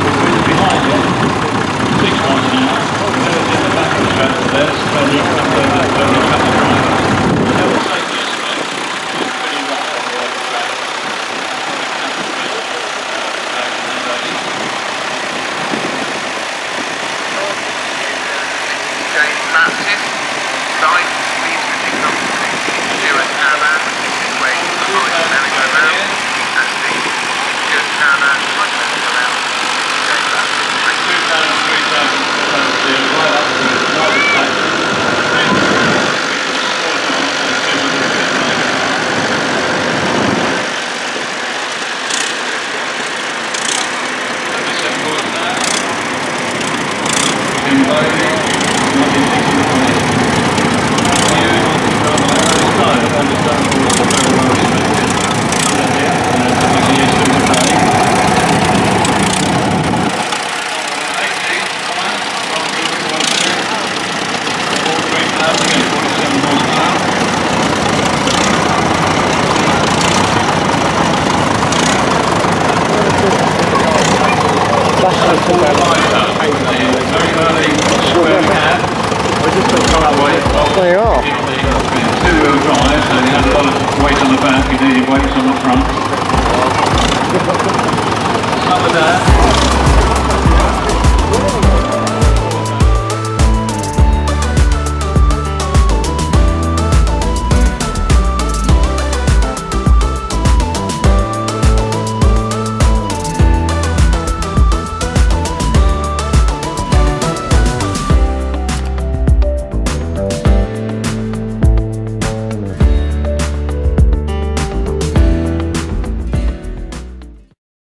Behind it, six miles an hour, in the back of the tractor there, fairly up